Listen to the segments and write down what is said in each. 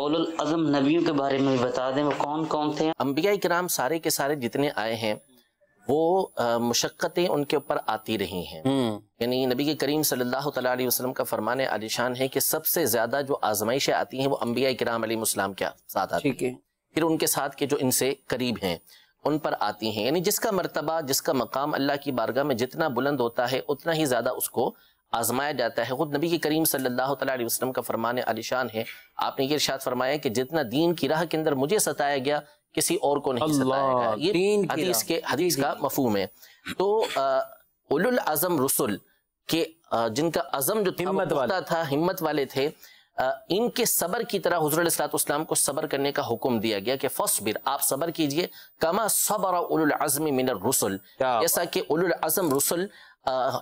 اول العظم نبیوں کے بارے میں بھی بتا دیں وہ کون کون تھے؟ انبیاء کرام سارے کے سارے جتنے آئے ہیں وہ مشقتیں ان کے اوپر آتی رہی ہیں۔ یعنی نبی کے کریم صلی اللہ تعالیٰ علیہ وسلم کا فرمان علی شان ہے کہ سب سے زیادہ جو آزمائشیں آتی ہیں وہ انبیاء کرام علیہ السلام کے ساتھ آتی ہیں۔ پھر ان کے ساتھ کے جو ان سے قریب ہیں ان پر آتی ہیں۔ یعنی جس کا مرتبہ جس کا مقام اللہ کی بارگاہ میں جتنا بلند ہوتا ہے اتنا ہی زیادہ اس کو آزمایا جاتا ہے۔ خود نبی کے کریم صلی اللہ تعالیٰ علیہ وسلم کا فرمان علی شان ہے۔ آپ نے یہ ارشاد فرمایا کہ جتنا دین کی راہ کے اندر مجھے ستایا گیا کسی اور کو نہیں ستایا گیا۔ یہ حدیث کے حدیث کا مفہوم ہے۔ تو اولو العظم رسول کے جن کا عظم جو تھا ہمت والے تھے ان کے صبر کی طرح حضور علیہ السلام کو صبر کرنے کا حکم دیا گیا کہ فصبر آپ صبر کیجیے کما صبر اولو العظم من الرسل۔ جیسا کہ اولو العظم رسل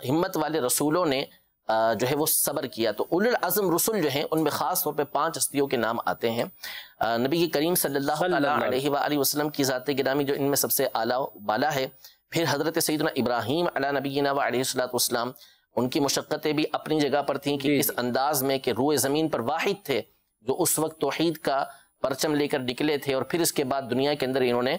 ہمت والے رسولوں نے جو ہے وہ صبر کیا۔ تو اول العظم رسول جو ہیں ان میں خاص طور پہ پانچ ہستیوں کے نام آتے ہیں۔ نبی کریم صلی اللہ علیہ وآلہ وسلم کی ذات گرامی جو ان میں سب سے اعلیٰ بالا ہے۔ پھر حضرت سیدنا ابراہیم علیہ نبینا و علیہ السلام ان کی مشقتیں بھی اپنی جگہ پر تھیں کہ جی۔ اس انداز میں کہ روئے زمین پر واحد تھے جو اس وقت توحید کا پرچم لے کر نکلے تھے اور پھر اس کے بعد دنیا کے اندر انہوں نے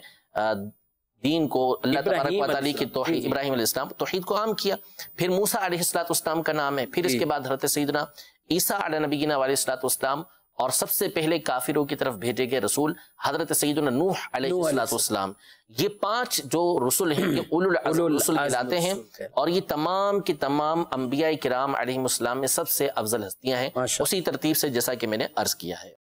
دین کو اللہ تبارک و تعالی کی توحید جی، جی۔ ابراہیم علیہ السلام توحید کو عام کیا پھر موسیٰ علیہ السلام کا نام ہے پھر اس کے بعد حضرت سیدنا عیسیٰ علیہ نبینا علیہ السلام اور سب سے پہلے کافروں کی طرف بھیجے گئے رسول حضرت سیدنا نوح علیہ السلام یہ پانچ جو رسول ہیں یہ العظم رسول کہلاتے ہیں اور یہ تمام کی تمام انبیاء کرام علیہ السلام میں سب سے افضل ہستیاں ہیں۔ اسی ترتیب سے جیسا کہ میں نے عرض کیا ہے۔